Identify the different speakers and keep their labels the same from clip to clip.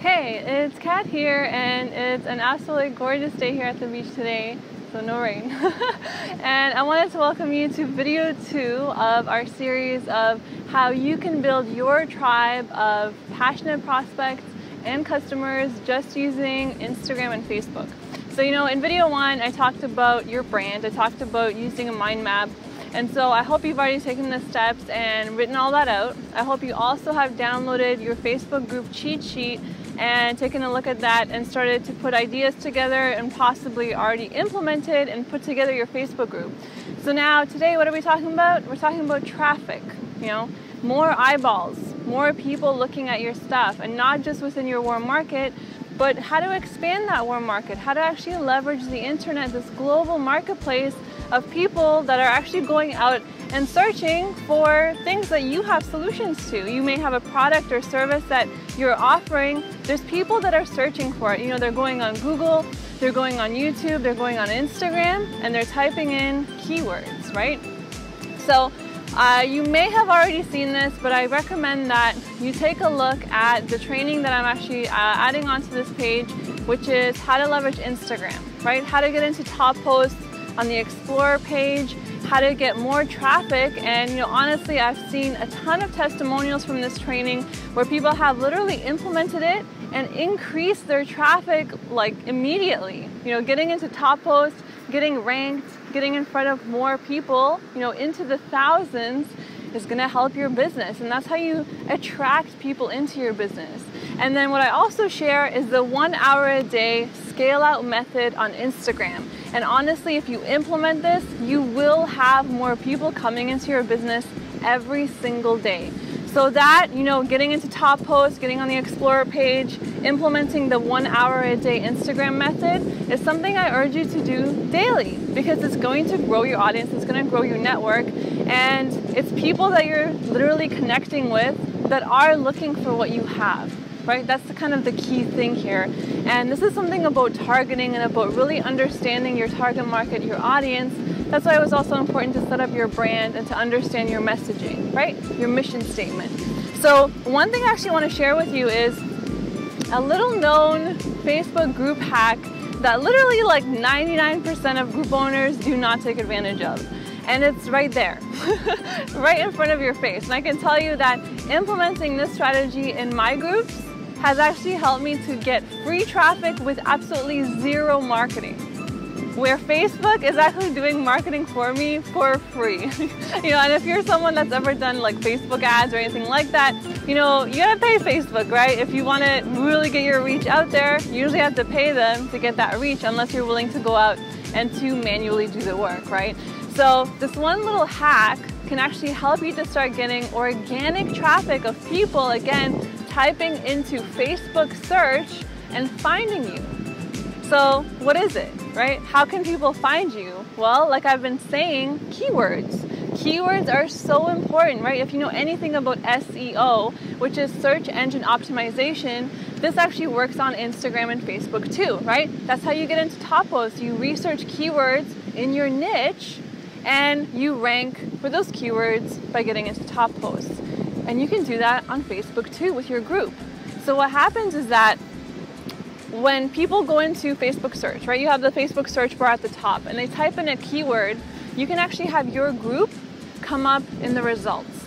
Speaker 1: Hey, it's Kat here, and it's an absolutely gorgeous day here at the beach today, so no rain. and I wanted to welcome you to video two of our series of how you can build your tribe of passionate prospects and customers just using Instagram and Facebook. So, you know, in video one, I talked about your brand, I talked about using a mind map and so I hope you've already taken the steps and written all that out. I hope you also have downloaded your Facebook group cheat sheet and taken a look at that and started to put ideas together and possibly already implemented and put together your Facebook group. So now today what are we talking about? We're talking about traffic, you know, more eyeballs, more people looking at your stuff and not just within your warm market, but how to expand that warm market, how to actually leverage the internet, this global marketplace of people that are actually going out and searching for things that you have solutions to. You may have a product or service that you're offering. There's people that are searching for it. You know, they're going on Google, they're going on YouTube, they're going on Instagram, and they're typing in keywords, right? So uh, you may have already seen this, but I recommend that you take a look at the training that I'm actually uh, adding onto this page, which is how to leverage Instagram, right? How to get into top posts on the Explore page, how to get more traffic. And you know, honestly, I've seen a ton of testimonials from this training where people have literally implemented it and increased their traffic like immediately. You know, getting into top posts, getting ranked, getting in front of more people, you know, into the thousands is going to help your business. And that's how you attract people into your business. And then what I also share is the one hour a day scale out method on Instagram. And honestly, if you implement this, you will have more people coming into your business every single day. So that, you know, getting into top posts, getting on the Explorer page, implementing the one hour a day Instagram method is something I urge you to do daily because it's going to grow your audience, it's going to grow your network, and it's people that you're literally connecting with that are looking for what you have right? That's the kind of the key thing here. And this is something about targeting and about really understanding your target market, your audience. That's why it was also important to set up your brand and to understand your messaging, right? Your mission statement. So one thing I actually want to share with you is a little known Facebook group hack that literally like 99% of group owners do not take advantage of and it's right there, right in front of your face. And I can tell you that implementing this strategy in my groups has actually helped me to get free traffic with absolutely zero marketing. Where Facebook is actually doing marketing for me for free. you know, and if you're someone that's ever done like Facebook ads or anything like that, you know, you gotta pay Facebook, right? If you wanna really get your reach out there, you usually have to pay them to get that reach unless you're willing to go out and to manually do the work, right? So this one little hack can actually help you to start getting organic traffic of people, again, typing into Facebook search and finding you. So what is it, right? How can people find you? Well, like I've been saying, keywords. Keywords are so important, right? If you know anything about SEO, which is search engine optimization, this actually works on Instagram and Facebook too, right? That's how you get into top posts. You research keywords in your niche and you rank for those keywords by getting into top posts. And you can do that on Facebook too with your group. So what happens is that when people go into Facebook search, right, you have the Facebook search bar at the top and they type in a keyword, you can actually have your group come up in the results.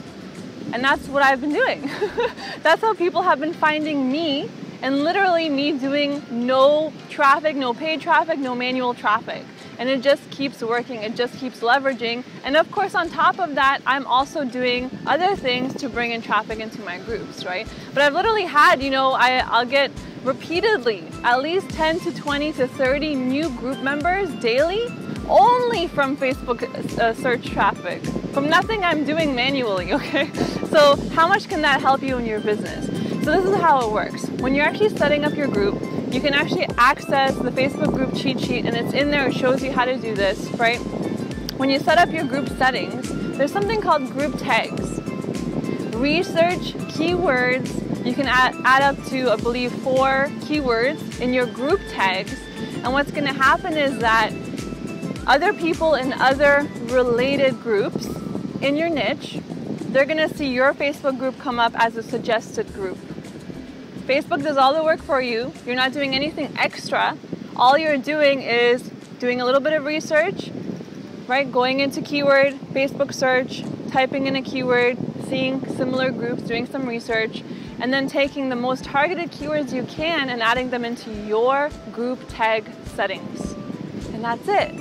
Speaker 1: And that's what I've been doing. that's how people have been finding me and literally me doing no traffic, no paid traffic, no manual traffic and it just keeps working, it just keeps leveraging. And of course, on top of that, I'm also doing other things to bring in traffic into my groups, right? But I've literally had, you know, I, I'll get repeatedly at least 10 to 20 to 30 new group members daily only from Facebook uh, search traffic, from nothing I'm doing manually, okay? So how much can that help you in your business? So this is how it works. When you're actually setting up your group, you can actually access the Facebook group cheat sheet and it's in there, it shows you how to do this, right? When you set up your group settings, there's something called group tags. Research keywords, you can add, add up to, I believe, four keywords in your group tags. And what's gonna happen is that other people in other related groups in your niche, they're gonna see your Facebook group come up as a suggested group. Facebook does all the work for you. You're not doing anything extra. All you're doing is doing a little bit of research, right? Going into keyword, Facebook search, typing in a keyword, seeing similar groups, doing some research, and then taking the most targeted keywords you can and adding them into your group tag settings. And that's it.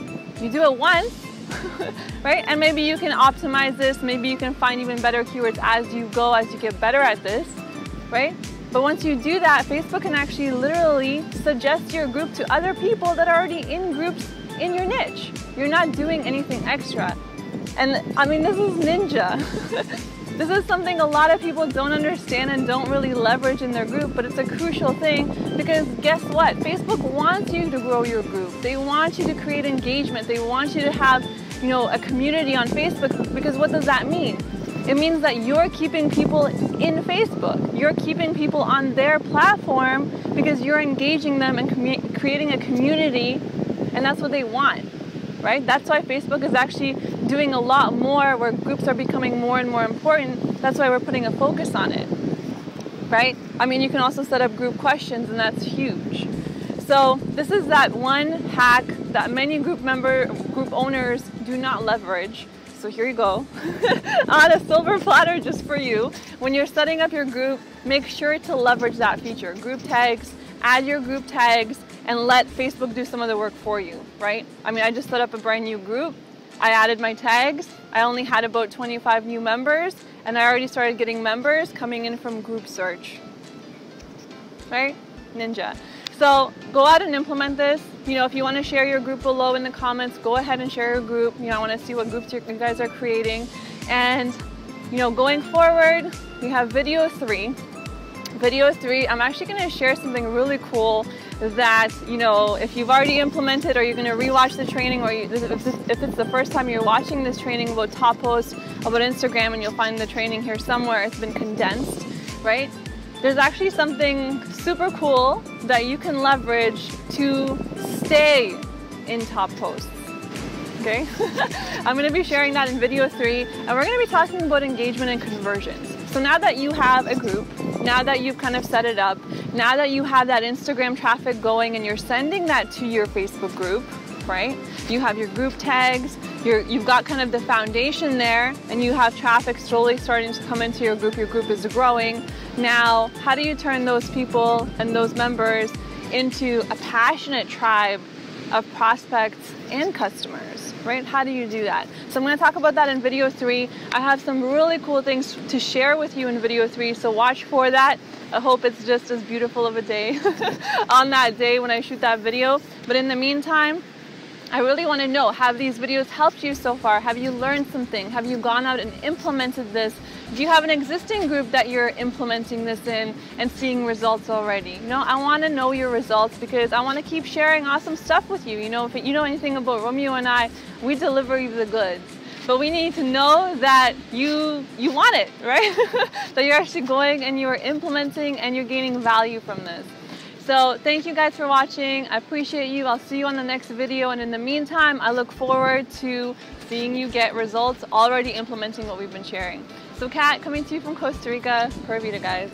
Speaker 1: You do it once, right? And maybe you can optimize this, maybe you can find even better keywords as you go, as you get better at this, right? But once you do that, Facebook can actually literally suggest your group to other people that are already in groups in your niche. You're not doing anything extra. And I mean, this is ninja. this is something a lot of people don't understand and don't really leverage in their group, but it's a crucial thing because guess what? Facebook wants you to grow your group. They want you to create engagement. They want you to have, you know, a community on Facebook because what does that mean? It means that you're keeping people in Facebook. You're keeping people on their platform because you're engaging them and creating a community, and that's what they want right? That's why Facebook is actually doing a lot more where groups are becoming more and more important. That's why we're putting a focus on it, right? I mean, you can also set up group questions, and that's huge. So this is that one hack that many group member group owners do not leverage. So here you go, on a silver platter just for you. When you're setting up your group, make sure to leverage that feature. Group tags, add your group tags, and let Facebook do some of the work for you, right? I mean, I just set up a brand new group. I added my tags. I only had about 25 new members, and I already started getting members coming in from group search, right? Ninja. So go out and implement this. You know, if you want to share your group below in the comments, go ahead and share your group. You know, I want to see what groups you guys are creating. And, you know, going forward, we have video three. Video three, I'm actually going to share something really cool that, you know, if you've already implemented or you're going to rewatch the training or you, if, if it's the first time you're watching this training about top posts, about Instagram, and you'll find the training here somewhere, it's been condensed, right? There's actually something super cool that you can leverage to stay in top posts. Okay, I'm going to be sharing that in video three, and we're going to be talking about engagement and conversions. So now that you have a group, now that you've kind of set it up, now that you have that Instagram traffic going and you're sending that to your Facebook group, right? You have your group tags, you have got kind of the foundation there, and you have traffic slowly starting to come into your group. Your group is growing. Now, how do you turn those people and those members into a passionate tribe of prospects and customers, right? How do you do that? So I'm going to talk about that in video three. I have some really cool things to share with you in video three, so watch for that. I hope it's just as beautiful of a day on that day when I shoot that video. But in the meantime, I really want to know, have these videos helped you so far? Have you learned something? Have you gone out and implemented this? Do you have an existing group that you're implementing this in and seeing results already? You know, I want to know your results because I want to keep sharing awesome stuff with you. You know, if you know anything about Romeo and I, we deliver you the goods. But we need to know that you you want it, right? that you're actually going and you're implementing and you're gaining value from this. So thank you guys for watching. I appreciate you. I'll see you on the next video. And in the meantime, I look forward to seeing you get results already implementing what we've been sharing. So Kat, coming to you from Costa Rica, Pura Vida guys.